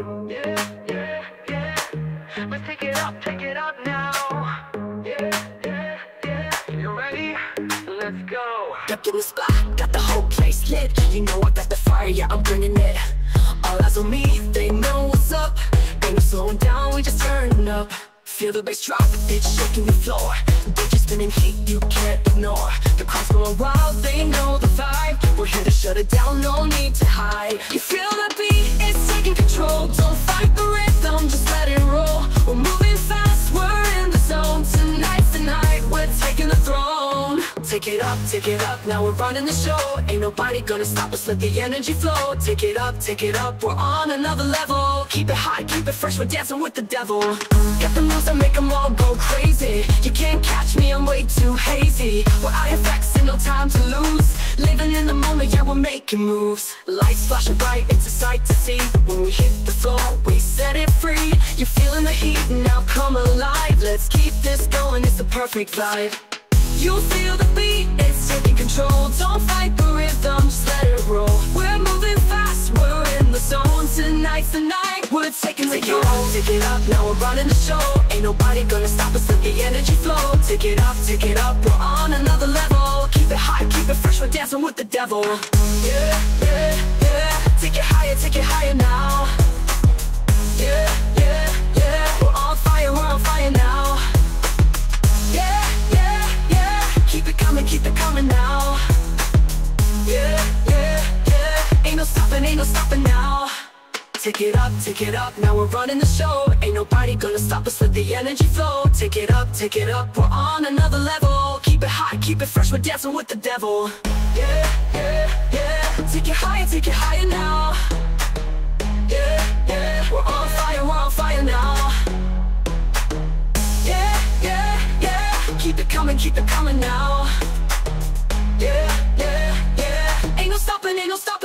Yeah, yeah, yeah. Let's take it up, take it up now. Yeah, yeah, yeah. You ready? Let's go. Up in the spot, got the whole place lit You know I got the fire, yeah, I'm bringing it All eyes on me, they know what's up Ain't no slowing down, we just turn up Feel the bass drop, it's shaking the floor DJ spinning heat, you can't ignore The crowd's going wild, they know the vibe We're here to shut it down, no need to hide You feel the beat, Take it up, take it up, now we're running the show. Ain't nobody gonna stop us, let the energy flow. Take it up, take it up, we're on another level. Keep it high, keep it fresh, we're dancing with the devil. Got the moves that make them all go crazy. You can't catch me, I'm way too hazy. We're IFX and no time to lose. Living in the moment, yeah, we're making moves. Lights flashing bright, it's a sight to see. When we hit the floor, we set it free. You're feeling the heat, now come alive. Let's keep this going, it's the perfect vibe You'll feel the beat, it's taking control. Don't fight the rhythm, just let it roll. We're moving fast, we're in the zone. Tonight's the night, we're taking Take it up, take it up, now we're running the show. Ain't nobody gonna stop us, let the energy flow. Take it up, take it up, we're on another level. Keep it high, keep it fresh, we're dancing with the devil. Yeah, yeah, yeah. Take it higher, take it higher now Ain't no stopping, ain't no stopping now. Take it up, take it up, now we're running the show. Ain't nobody gonna stop us, let the energy flow. Take it up, take it up, we're on another level. Keep it high, keep it fresh, we're dancing with the devil. Yeah, yeah, yeah. Take it higher, take it higher now. Yeah, yeah. We're on fire, we're on fire now. Yeah, yeah, yeah. Keep it coming, keep it coming now. Yeah, yeah, yeah. Ain't no stopping, ain't no stopping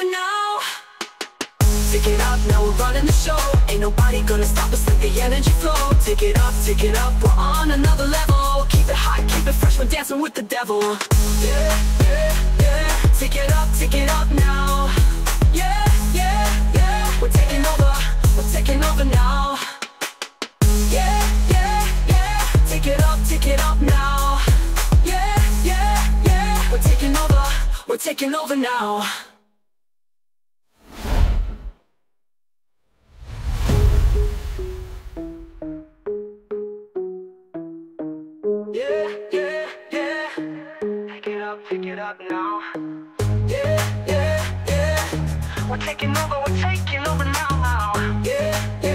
Take it up, now we're running the show. Ain't nobody gonna stop us, let the energy flow. Take it up, take it up, we're on another level. Keep it high, keep it fresh, we're dancing with the devil. Yeah, yeah, yeah. Take it up, take it up now. Yeah, yeah, yeah. We're taking over, we're taking over now. Yeah, yeah, yeah. Take it up, take it up now. Yeah, yeah, yeah. We're taking over, we're taking over now up now. Yeah, yeah, yeah. We're taking over, we're taking over now. now. Yeah, yeah.